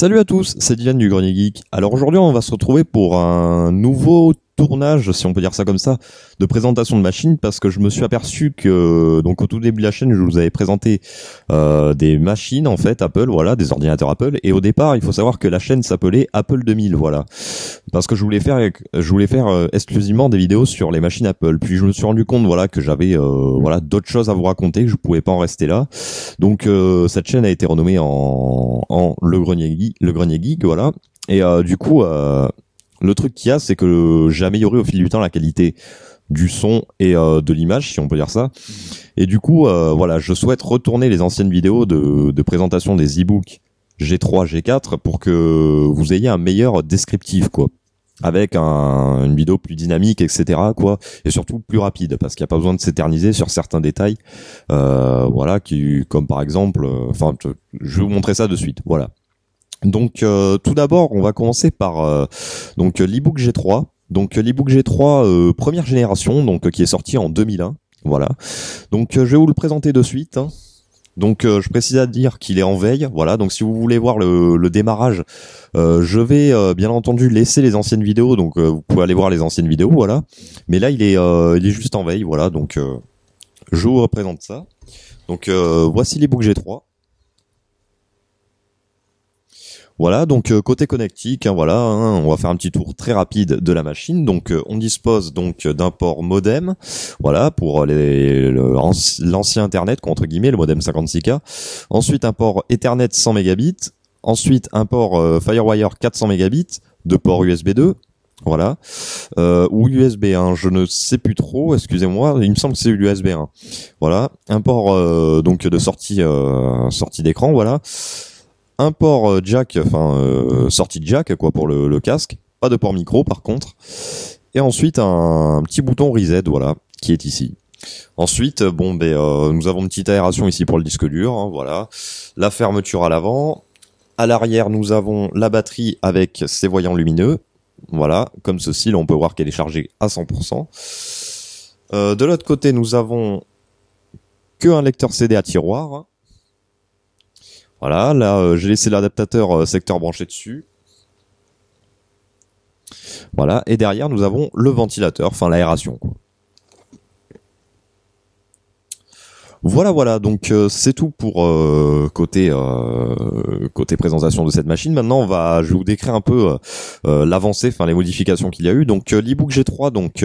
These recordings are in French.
Salut à tous, c'est Dylan du Grenier Geek. Alors aujourd'hui on va se retrouver pour un nouveau tournage, si on peut dire ça comme ça, de présentation de machines parce que je me suis aperçu que donc au tout début de la chaîne je vous avais présenté euh, des machines en fait Apple, voilà, des ordinateurs Apple et au départ il faut savoir que la chaîne s'appelait Apple 2000, voilà, parce que je voulais faire je voulais faire euh, exclusivement des vidéos sur les machines Apple. Puis je me suis rendu compte voilà que j'avais euh, voilà d'autres choses à vous raconter que je pouvais pas en rester là. Donc cette chaîne a été renommée en, en le grenier geek, le grenier geek, voilà. Et du coup, le truc qu'il y a, c'est que j'ai amélioré au fil du temps la qualité du son et euh, de l'image, si on peut dire ça. Et du coup, euh, voilà, je souhaite retourner les anciennes vidéos de, présentation des e-books G3, G4 pour que vous ayez un meilleur descriptif, quoi. Avec une vidéo plus dynamique, etc., quoi. Et surtout plus rapide, parce qu'il n'y a pas besoin de s'éterniser sur certains détails. Euh, voilà, qui, comme par exemple, enfin, je vais vous montrer ça de suite. Voilà. Donc euh, tout d'abord, on va commencer par euh, donc l'ebook G3. Donc l'ebook G3 euh, première génération, donc qui est sorti en 2001. Voilà. Donc je vais vous le présenter de suite. Hein. Donc je précise à dire qu'il est en veille, voilà. Donc si vous voulez voir le, démarrage, je vais bien entendu laisser les anciennes vidéos, donc vous pouvez aller voir les anciennes vidéos, voilà. Mais là il est il est juste en veille, voilà. Donc je vous représente ça. Donc voici l'ebook G3. Voilà, donc euh, côté connectique, hein, voilà, hein, on va faire un petit tour très rapide de la machine. Donc euh, on dispose donc d'un port modem, voilà, pour l'ancien Internet, contre guillemets, le modem 56K. Ensuite un port Ethernet 100 mégabits. Ensuite un port euh, FireWire 400 mégabits, de port USB 2, voilà, ou USB 1, je ne sais plus trop, excusez-moi, il me semble que c'est USB 1. Voilà, un port donc de sortie sortie d'écran, voilà un port euh, jack, enfin euh, sortie jack quoi pour le, casque, pas de port micro par contre, et ensuite un, petit bouton reset voilà qui est ici. Ensuite, bon, ben, euh, nous avons une petite aération ici pour le disque dur, hein, voilà. La fermeture à l'avant. À l'arrière, nous avons la batterie avec ses voyants lumineux, voilà, comme ceci. Là, on peut voir qu'elle est chargée à 100%. de l'autre côté, nous avons que un lecteur CD à tiroir, hein. Voilà, là euh, j'ai laissé l'adaptateur euh, secteur branché dessus. Voilà, et derrière nous avons le ventilateur, enfin l'aération. Voilà, voilà. Donc euh, c'est tout pour côté côté présentation de cette machine. Maintenant, on va, je vais vous décrire un peu l'avancée, enfin les modifications qu'il y a eu. Donc l'ebook G3, donc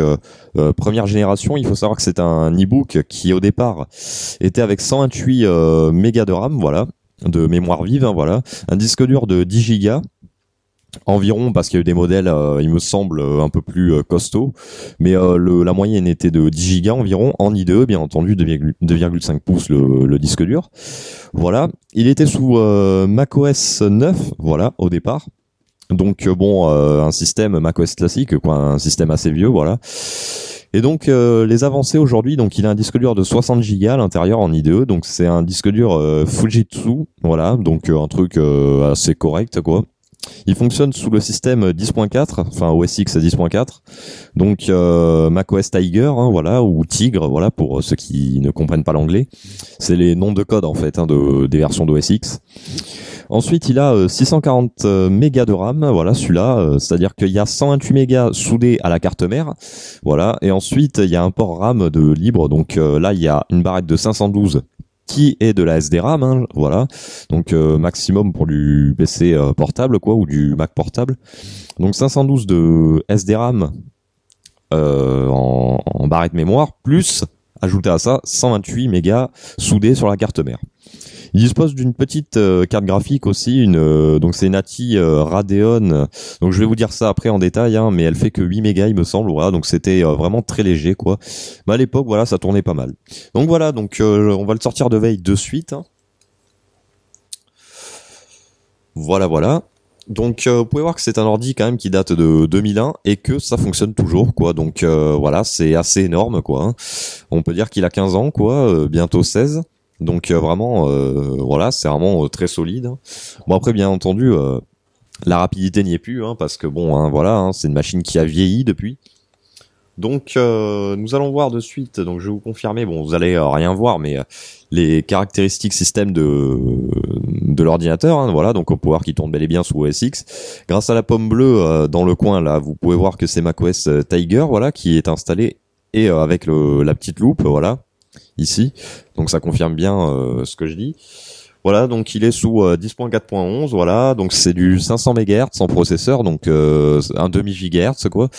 première génération. Il faut savoir que c'est un ebook qui au départ était avec 128 mégas de RAM, voilà, de mémoire vive, hein, voilà, un disque dur de 10 Go environ parce qu'il y a eu des modèles euh, il me semble un peu plus euh, costauds. Mais euh, la moyenne était de 10 Go environ en i2 bien entendu 2,5 pouces le, le, disque dur. Voilà. Il était sous macOS 9 voilà au départ donc bon un système macOS classique quoi un système assez vieux voilà et donc euh, les avancées aujourd'hui, donc il a un disque dur de 60 Go à l'intérieur en IDE, donc c'est un disque dur euh, Fujitsu, voilà, donc euh, un truc assez correct quoi. Il fonctionne sous le système 10.4, enfin OS X 10.4, donc macOS Tiger, hein, voilà, ou Tigre, voilà pour ceux qui ne comprennent pas l'anglais. C'est les noms de code en fait hein, de, des versions d'OS X. Ensuite, il a 640 euh, euh, mégas de RAM, voilà celui-là, euh, c'est-à-dire qu'il y a 128 mégas soudés à la carte mère, voilà. Et ensuite, il y a un port RAM de libre, donc là, il y a une barrette de 512 qui est de la SD-RAM, hein, voilà. Donc maximum pour du PC portable, quoi, ou du Mac portable. Donc 512 de SD-RAM en, en barrette mémoire, plus ajouter à ça 128 mégas soudés sur la carte mère. Il dispose d'une petite euh, carte graphique aussi, une euh, donc c'est une ATI euh, Radeon. Donc je vais vous dire ça après en détail, hein, mais elle fait que 8 mégas il me semble. Voilà, donc c'était vraiment très léger quoi. Mais à l'époque voilà, ça tournait pas mal. Donc voilà, donc on va le sortir de veille de suite. Hein. Voilà, voilà. Donc vous pouvez voir que c'est un ordi quand même qui date de 2001 et que ça fonctionne toujours quoi. Donc voilà, c'est assez énorme quoi. Hein. On peut dire qu'il a 15 ans quoi, bientôt 16. Donc euh, vraiment, euh, voilà, c'est vraiment euh, très solide. Bon après, bien entendu, la rapidité n'y est plus, hein, parce que bon, hein, voilà, hein, c'est une machine qui a vieilli depuis. Donc nous allons voir de suite. Donc je vais vous confirmer. Bon, vous allez rien voir, mais les caractéristiques système de de l'ordinateur. Hein, voilà, donc on peut voir qu'il tourne bel et bien sous OS X. Grâce à la pomme bleue dans le coin là, vous pouvez voir que c'est macOS Tiger, voilà, qui est installé et avec le, la petite loupe, voilà, ici. Donc ça confirme bien ce que je dis. Voilà, donc il est sous 10.4.11, euh, voilà, donc c'est du 500 MHz en processeur, donc euh, un demi gigahertz quoi.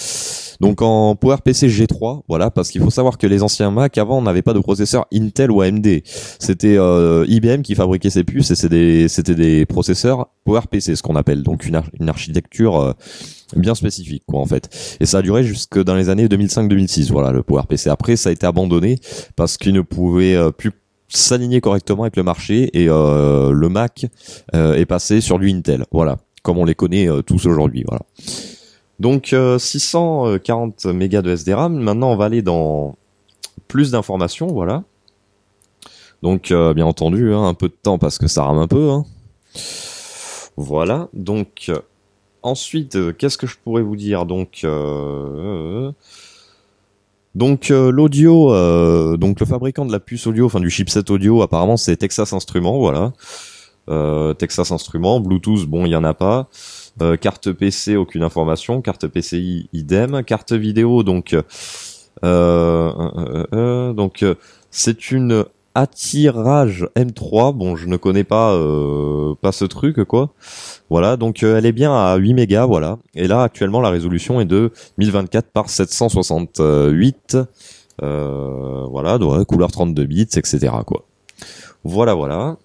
Donc en PowerPC G3, voilà, parce qu'il faut savoir que les anciens Mac avant n'avaient pas de processeur Intel ou AMD. C'était euh, IBM qui fabriquait ces puces et c'était des, des processeurs PowerPC, ce qu'on appelle, donc une, une architecture bien spécifique quoi en fait. Et ça a duré jusque dans les années 2005-2006, voilà le PowerPC. Après ça a été abandonné parce qu'il ne pouvait plus s'aligner correctement avec le marché et euh, le Mac euh, est passé sur du Intel. Voilà, comme on les connaît euh, tous aujourd'hui. Voilà. Donc 640 mégas de SDRAM. Maintenant, on va aller dans plus d'informations. Voilà. Donc bien entendu, hein, un peu de temps parce que ça rame un peu. Hein. Voilà. Donc ensuite, qu'est-ce que je pourrais vous dire Donc donc euh, l'audio, euh, donc le fabricant de la puce audio, enfin du chipset audio, apparemment c'est Texas Instruments, voilà. Euh, Texas Instruments, Bluetooth, bon il y en a pas. carte PC, aucune information. Carte PCI, idem. Carte vidéo, donc donc c'est une attirage M3. Bon, je ne connais pas euh, pas ce truc quoi. Voilà, donc euh, elle est bien à 8 mégas, voilà. Et là actuellement la résolution est de 1024 par 768. Euh, voilà, donc couleur 32 bits, etc. quoi. Voilà, voilà.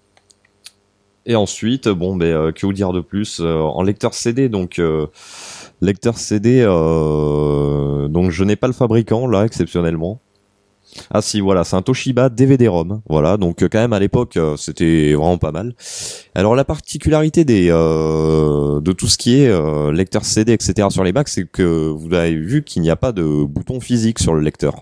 Et ensuite, bon, ben que vous dire de plus en lecteur CD, donc lecteur CD, donc je n'ai pas le fabricant là exceptionnellement. Ah si, voilà, c'est un Toshiba DVD-ROM. Voilà, donc euh, quand même à l'époque, euh, c'était vraiment pas mal. Alors la particularité des euh, de tout ce qui est lecteur CD, etc. sur les Macs, c'est que vous avez vu qu'il n'y a pas de bouton physique sur le lecteur.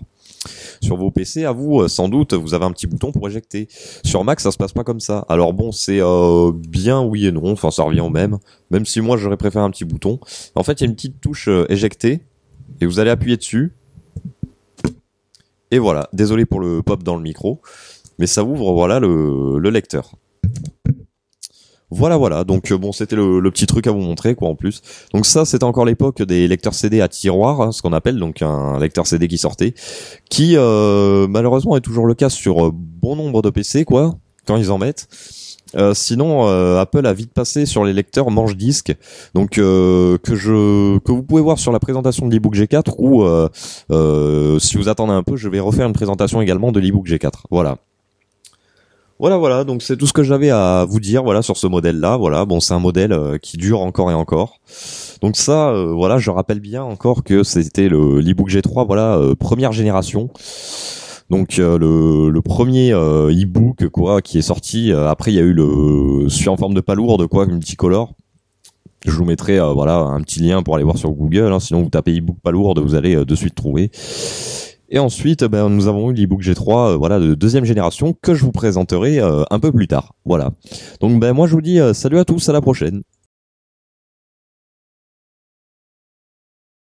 Sur vos PC, à vous, sans doute, vous avez un petit bouton pour éjecter. Sur Mac, ça se passe pas comme ça. Alors bon, c'est bien oui et non. Enfin, ça revient au même. Même si moi, j'aurais préféré un petit bouton. En fait, il y a une petite touche éjecter et vous allez appuyer dessus et voilà, désolé pour le pop dans le micro, mais ça ouvre voilà le, le lecteur. Voilà, voilà. Donc euh, bon, c'était le, petit truc à vous montrer, quoi, en plus. Donc ça, c'était encore l'époque des lecteurs CD à tiroir, hein, ce qu'on appelle donc un lecteur CD qui sortait, qui euh, malheureusement est toujours le cas sur euh, bon nombre de PC, quoi, quand ils en mettent. Euh, sinon, euh, Apple a vite passé sur les lecteurs manche disque, donc euh, que je que vous pouvez voir sur la présentation de l'ebook G4 ou si vous attendez un peu, je vais refaire une présentation également de l'ebook G4. Voilà. Voilà, voilà. Donc c'est tout ce que j'avais à vous dire. Voilà sur ce modèle-là. Voilà. Bon, c'est un modèle qui dure encore et encore. Donc ça, voilà, je rappelle bien encore que c'était le l'ebook G3. Voilà, première génération. Donc euh, le, premier euh, e-book quoi qui est sorti. Euh, après il y a eu le celui en forme de palourde quoi, multicolore. Je vous mettrai voilà un petit lien pour aller voir sur Google. Hein, sinon vous tapez e-book palourde, vous allez de suite trouver. Et ensuite, ben, nous avons eu l'e-book G3, voilà, de deuxième génération, que je vous présenterai un peu plus tard. Voilà. Donc, ben, moi, je vous dis salut à tous, à la prochaine.